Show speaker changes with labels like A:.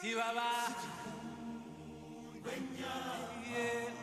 A: Si baba. Yeah.